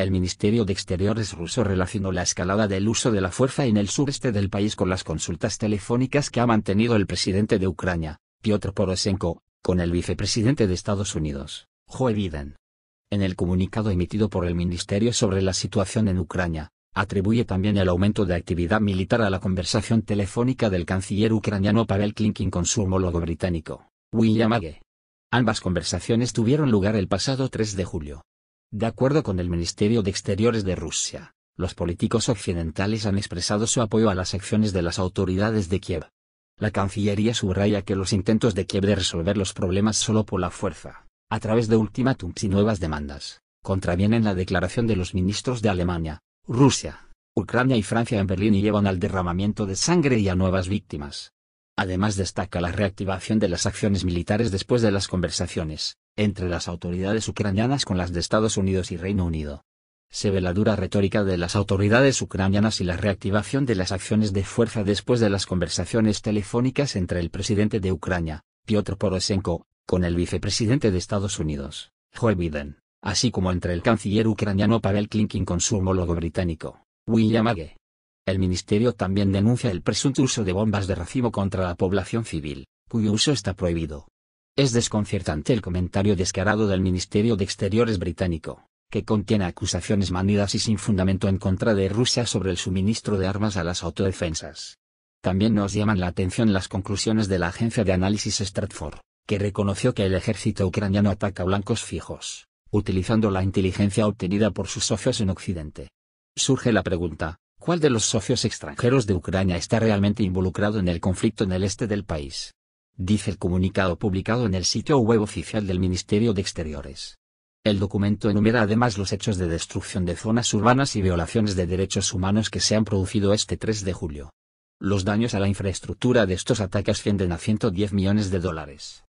El Ministerio de Exteriores ruso relacionó la escalada del uso de la fuerza en el sureste del país con las consultas telefónicas que ha mantenido el presidente de Ucrania, Piotr Poroshenko, con el vicepresidente de Estados Unidos, Joe Biden. En el comunicado emitido por el Ministerio sobre la situación en Ucrania, atribuye también el aumento de actividad militar a la conversación telefónica del canciller ucraniano Pavel Klinkin con su homólogo británico, William Hague. Ambas conversaciones tuvieron lugar el pasado 3 de julio. De acuerdo con el Ministerio de Exteriores de Rusia, los políticos occidentales han expresado su apoyo a las acciones de las autoridades de Kiev. La Cancillería subraya que los intentos de Kiev de resolver los problemas solo por la fuerza, a través de ultimátums y nuevas demandas, contravienen la declaración de los ministros de Alemania, Rusia, Ucrania y Francia en Berlín y llevan al derramamiento de sangre y a nuevas víctimas. Además destaca la reactivación de las acciones militares después de las conversaciones, entre las autoridades ucranianas con las de Estados Unidos y Reino Unido. Se ve la dura retórica de las autoridades ucranianas y la reactivación de las acciones de fuerza después de las conversaciones telefónicas entre el presidente de Ucrania, Piotr Poroshenko, con el vicepresidente de Estados Unidos, Joe Biden, así como entre el canciller ucraniano Pavel Klinkin con su homólogo británico, William Hague. El ministerio también denuncia el presunto uso de bombas de racimo contra la población civil, cuyo uso está prohibido. Es desconcertante el comentario descarado del Ministerio de Exteriores británico, que contiene acusaciones manidas y sin fundamento en contra de Rusia sobre el suministro de armas a las autodefensas. También nos llaman la atención las conclusiones de la agencia de análisis Stratford, que reconoció que el ejército ucraniano ataca blancos fijos, utilizando la inteligencia obtenida por sus socios en Occidente. Surge la pregunta, ¿cuál de los socios extranjeros de Ucrania está realmente involucrado en el conflicto en el este del país? Dice el comunicado publicado en el sitio web oficial del Ministerio de Exteriores. El documento enumera además los hechos de destrucción de zonas urbanas y violaciones de derechos humanos que se han producido este 3 de julio. Los daños a la infraestructura de estos ataques ascienden a 110 millones de dólares,